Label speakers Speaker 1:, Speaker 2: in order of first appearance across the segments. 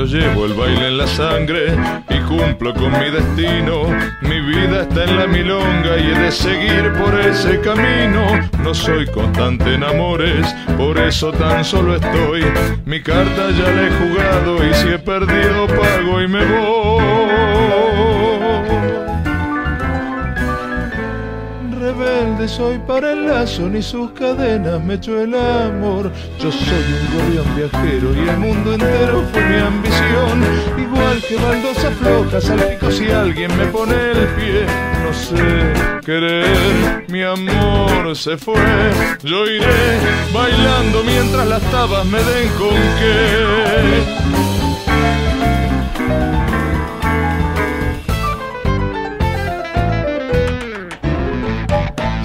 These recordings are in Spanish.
Speaker 1: llevo el baile en la sangre y cumplo con mi destino. Mi vida está en la milonga y he de seguir por ese camino. No soy constante en amores, por eso tan solo estoy. Mi carta ya la he jugado y si he perdido pago y me voy. Soy para el lazo, ni sus cadenas me echó el amor. Yo soy un gorrión viajero y el mundo entero fue mi ambición. Igual que baldosas flojas al pico si alguien me pone el pie. No sé querer, mi amor se fue. Yo iré bailando mientras las tabas me den con qué.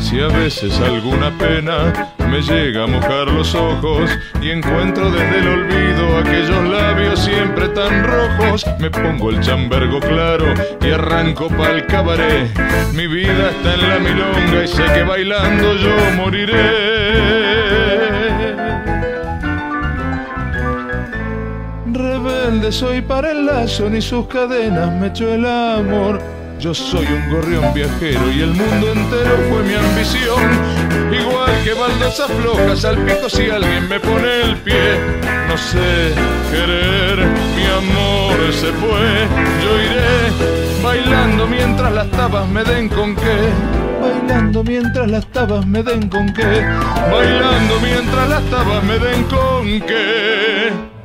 Speaker 1: Si a veces alguna pena me llega a mojar los ojos y encuentro desde el olvido aquellos labios siempre tan rojos, me pongo el chambergo claro y arranco pa'l cabaret. Mi vida está en la milonga y sé que bailando yo moriré. Rebelde soy para el lazo, ni sus cadenas me echó el amor. Yo soy un gorrión viajero y el mundo entero fue mi ambición. Igual que baldosas flojas al pico si alguien me pone el pie. No sé querer, mi amor se fue. Yo iré bailando mientras las tabas me den con qué. Bailando mientras las tabas me den con qué. Bailando mientras las tabas me den con qué.